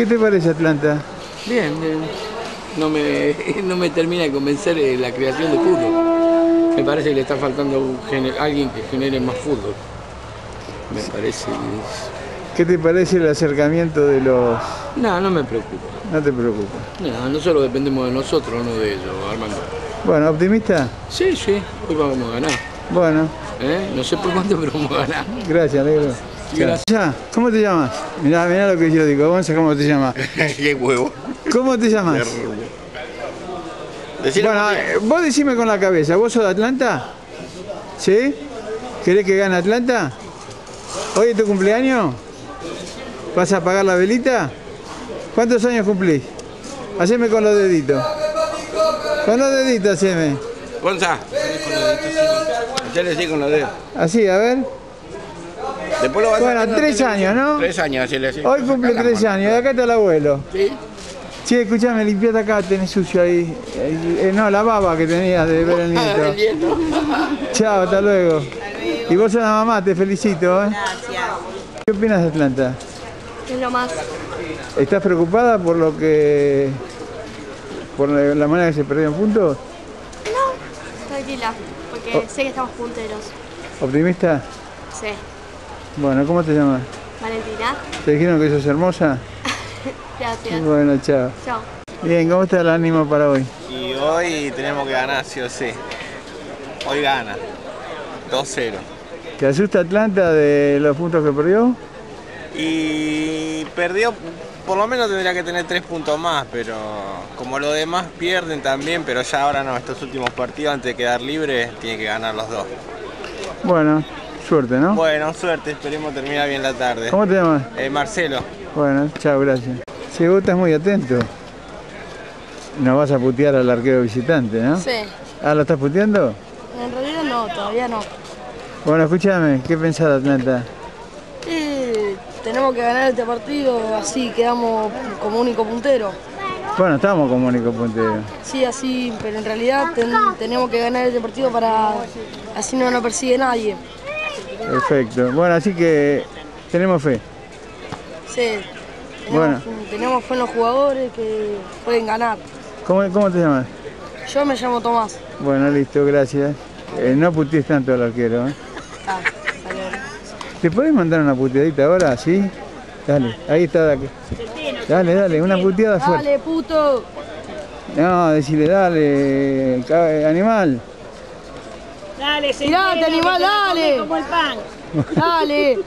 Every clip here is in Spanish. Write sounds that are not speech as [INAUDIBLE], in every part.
qué te parece Atlanta? Bien, bien. No me, [LAUGHS] no me termina de convencer eh, la creación de fútbol. Me parece que le está faltando un alguien que genere más fútbol. Me parece ¿Qué te parece el acercamiento de los... No, no me preocupa. No te preocupes. No, nosotros dependemos de nosotros, no de ellos, Armando. Bueno, ¿optimista? Sí, sí, hoy vamos a ganar. Bueno, ¿eh? No sé por cuánto, pero vamos a ganar. gracias, negro. Gracias. Ya, ¿cómo te llamas? Mirá, mirá lo que yo digo. Gonza, ¿cómo te llamas? [LAUGHS] Qué huevo. ¿Cómo te llamas? Bueno, vos decime con la cabeza, ¿vos sos de Atlanta? ¿Sí? ¿Querés que gane Atlanta? ¿Hoy es tu cumpleaños? ¿Vas a apagar la velita? ¿Cuántos años cumplís? Haceme con los deditos. Con los deditos, haceme. Gonza. Hacele así con los dedos. Así, a ver. Después lo vas Bueno, tres hasta años, ¿no? Tres años, hacele así. Hoy cumple tres mano. años, y acá está el abuelo. ¿Sí? Che, escuchame, limpiate acá, tenés sucio ahí. Eh, eh, no, la baba que tenías de ver [LAUGHS] el nieto. Chao, hasta luego. Y vos sos la mamá, te felicito. ¿eh? Gracias. ¿Qué opinas de Atlanta? Es lo más. ¿Estás preocupada por lo que. por la la manera que se perdieron puntos? No, tranquila, porque sé que estamos punteros. ¿Optimista? Sí. Bueno, ¿cómo te llamas? Valentina, ¿Te dijeron que sos hermosa? [LAUGHS] gracias. Bueno, chao. Chao. Bien, ¿cómo está el ánimo para hoy? Y hoy tenemos que ganar, sí o sí. Hoy gana. 2-0. ¿Te asusta Atlanta de los puntos que perdió? Y perdió, por lo menos tendría que tener 3 puntos más, pero como los demás pierden también, pero ya ahora no, estos últimos partidos antes de quedar libre, tiene que ganar los dos. Bueno, suerte, ¿no? Bueno, suerte, esperemos terminar bien la tarde. ¿Cómo te llamas? Eh, Marcelo. Bueno, chao, gracias. Si vos estás muy atento. No vas a putear al arquero visitante, ¿no? Sí. Ah, ¿lo estás puteando? En realidad no, todavía no. Bueno, escúchame, ¿qué pensás de Atlanta? Eh, tenemos que ganar este partido, así quedamos como único puntero. Bueno, estamos como único puntero. Sí, así, pero en realidad ten- tenemos que ganar este partido para así no nos persigue nadie. Perfecto. Bueno, así que tenemos fe. Sí, tenemos, Bueno. tenemos fe en los jugadores que pueden ganar. ¿Cómo, cómo te llamas? Yo me llamo Tomás. Bueno, listo, gracias. Eh, no putees tanto al arquero, ¿eh? Ah. ¿Te podés mandar una puteadita ahora? ¿Sí? Dale, ahí está. Dale, dale, una puteada fuerte. Dale, puto. No, decirle, dale, ca- animal. Dale, Tirate, animal, dale. Como el pan. Dale.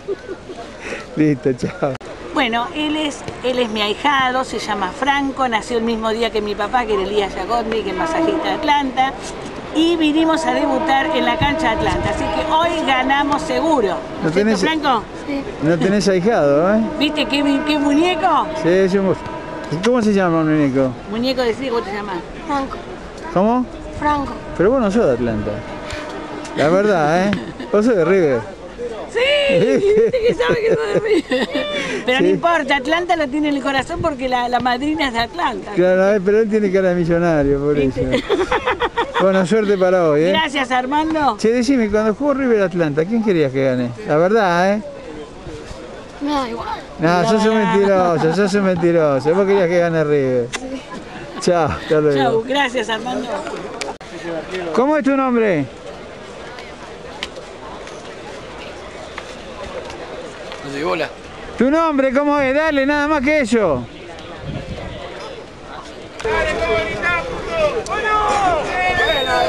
[LAUGHS] Listo, chao. Bueno, él es, él es mi ahijado, se llama Franco, nació el mismo día que mi papá, que era Elías Jacobi, que es masajista de Atlanta. Y vinimos a debutar en la cancha de Atlanta, así que hoy ganamos seguro. ¿No ¿Cierto, tenés- Franco? No tenés ahijado, ¿eh? ¿Viste qué, qué muñeco? Sí, es un... ¿Cómo se llama un muñeco? Muñeco de sí, ¿cómo te llamas? Franco. ¿Cómo? Franco. Pero vos no sos de Atlanta. La verdad, ¿eh? Vos sos de River. Sí, viste que sabe que no es mío. Pero Sí. no importa, Atlanta lo tiene en el corazón porque la, la madrina es de Atlanta. Claro, eh, pero él tiene cara de millonario, por eso. Bueno, suerte para hoy, ¿eh? Gracias, Armando. Che, decime, cuando jugó River Atlanta, ¿quién querías que gane? La verdad, ¿eh? Da igual. No, sos un mentiroso, sos un mentiroso. Vos querías que gane River. Chao, hasta luego. Chau, gracias, Armando. ¿Cómo es tu nombre? No sé, bola. ¿Tu nombre cómo es? Dale, nada más que eso.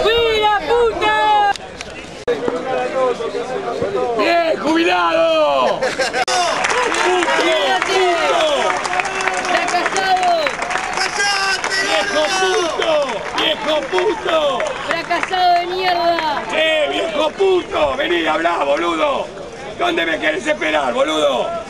¡Mira, puta! ¡Bien, jubilado! ¡Fracasado! ¡Viejo puto! ¡Viejo puto! ¡Fracasado de mierda! ¡Eh, viejo puto! Vení, hablá, boludo. ¿Dónde me querés esperar, boludo?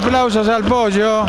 Aplausos al pollo.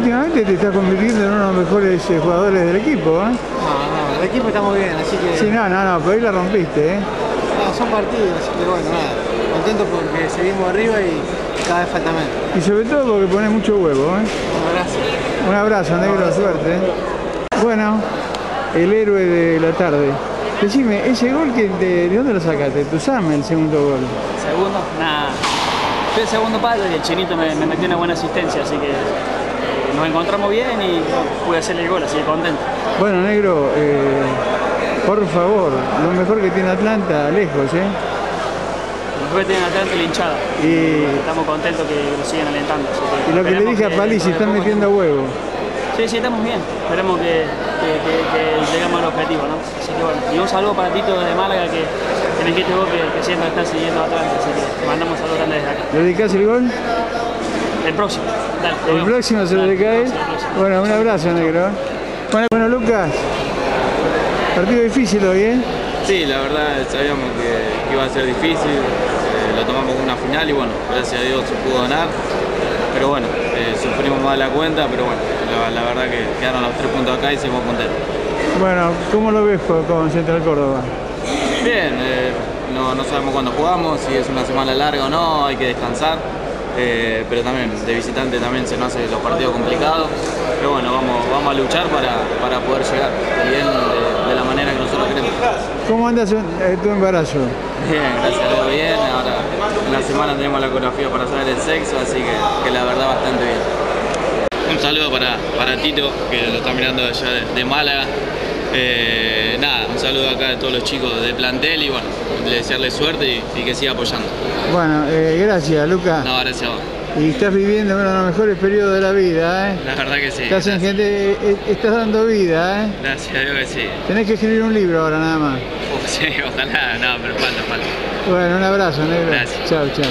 Últimamente te estás convirtiendo en uno de los mejores eh, jugadores del equipo, ¿eh? No, no, el equipo está muy bien, así que. Sí, no, no, no, pero hoy la rompiste, ¿eh? No, son partidos, así que bueno, nada. Contento porque seguimos arriba y cada vez falta menos. Y sobre todo porque pones mucho huevo, ¿eh? Un abrazo. Un abrazo, negro, suerte. ¿eh? Bueno, el héroe de la tarde. Decime, ese gol que de, ¿de dónde lo sacaste? ¿Tu Sam, el segundo gol? Segundo, nada. Fue el segundo palo y el chinito me, me metió una buena asistencia, así que nos encontramos bien y pude hacerle el gol, así que contento. Bueno, negro, eh, por favor, lo mejor que tiene Atlanta, lejos, ¿eh? Lo mejor que tienen Atlanta la hinchada. Y, Estamos contentos que lo sigan alentando. que y lo que le dije a nos si están metiendo huevo. Sí, sí, estamos bien. Esperemos que, que, lleguemos al objetivo, ¿no? Así que bueno, y un saludo para Tito desde Málaga, que, que me dijiste vos que, que siempre está siguiendo Atlanta, así que mandamos un saludo grande desde acá. ¿Le dedicás el gol? El próximo, dale. El vemos. próximo se lo dedica a él. Bueno, un abrazo, negro. Bueno, bueno, Lucas, partido difícil hoy, ¿eh? Sí, la verdad sabíamos que, que iba a ser difícil, eh, lo tomamos como una final y bueno, gracias a Dios se pudo ganar. Pero bueno, eh, sufrimos más de la cuenta, pero bueno, la, la verdad que quedaron los tres puntos acá y seguimos contentos. Bueno, ¿cómo lo ves con- con Central Córdoba? Bien, eh, no, no sabemos cuándo jugamos, si es una semana larga o no, hay que descansar. Eh, pero también de visitante también se nos hace los partidos complicados. Pero bueno, vamos, vamos a luchar para, para poder llegar bien de, de la manera que nosotros queremos. ¿Cómo andas eh, tu embarazo? Bien, gracias a Dios bien. Ahora en la semana tenemos la coreografía para saber el sexo, así que, que la verdad bastante bien. Un saludo para, para Tito, que lo está mirando allá de, de Málaga. Eh, saludo acá de todos los chicos de plantel y bueno, desearle suerte y, y que siga apoyando. Bueno, eh, gracias, Lucas. No, gracias a vos. Y estás viviendo uno de los mejores periodos de la vida, ¿eh? La verdad que sí. Estás, en gente, eh, estás dando vida, ¿eh? gracias a Dios que sí. Tenés que escribir un libro ahora nada más. Uf, [LAUGHS] sí, ojalá, no, pero falta, falta. Bueno, un abrazo, negro. Gracias. Chao, chao.